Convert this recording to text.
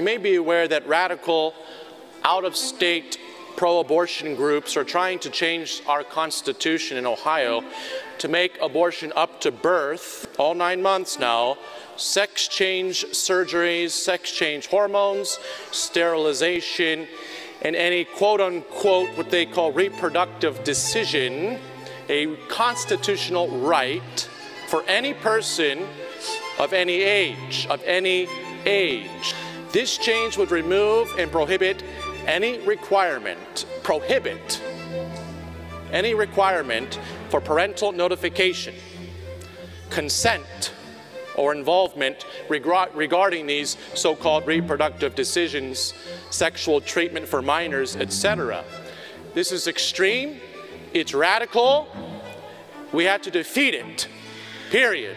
You may be aware that radical, out of state pro abortion groups are trying to change our Constitution in Ohio to make abortion up to birth, all nine months now, sex change surgeries, sex change hormones, sterilization, and any quote unquote what they call reproductive decision, a constitutional right for any person of any age, of any age. This change would remove and prohibit any requirement, prohibit any requirement for parental notification, consent, or involvement regarding these so-called reproductive decisions, sexual treatment for minors, etc. This is extreme, it's radical, we have to defeat it, period.